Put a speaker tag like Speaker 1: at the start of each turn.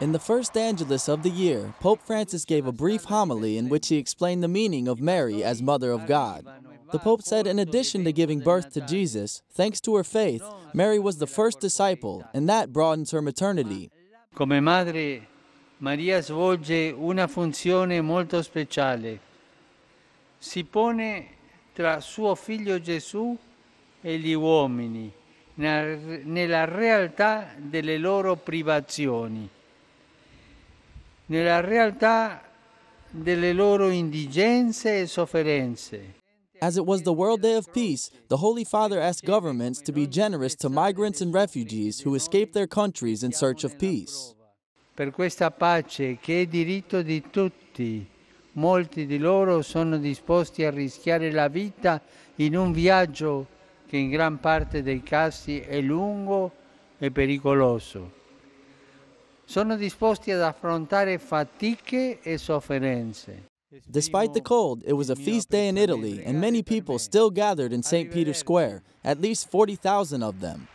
Speaker 1: In the first Angelus of the year, Pope Francis gave a brief homily in which he explained the meaning of Mary as Mother of God. The Pope said in addition to giving birth to Jesus, thanks to her faith, Mary was the first disciple, and that broadens her maternity.
Speaker 2: Come madre, Maria svolge una funzione molto speciale. Si pone tra suo figlio Gesù e gli uomini nella realtà delle loro privazioni nella realtà delle loro indigenze e sofferenze.
Speaker 1: As it was the World Day of Peace, the Holy Father asked governments to be generous to migrants and refugees who escape their countries in search of peace.
Speaker 2: Per questa pace che è diritto di tutti, molti di loro sono disposti a rischiare la vita in un viaggio che in gran parte dei casi è lungo e pericoloso sono disposti ad affrontare fatiche e sofferenze.
Speaker 1: Despite the cold, it was a feast day in Italy, and many people still gathered in St. Peter's Square, at least 40,000 of them.